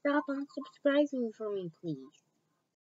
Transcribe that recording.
Stop unsubscribing for me, please.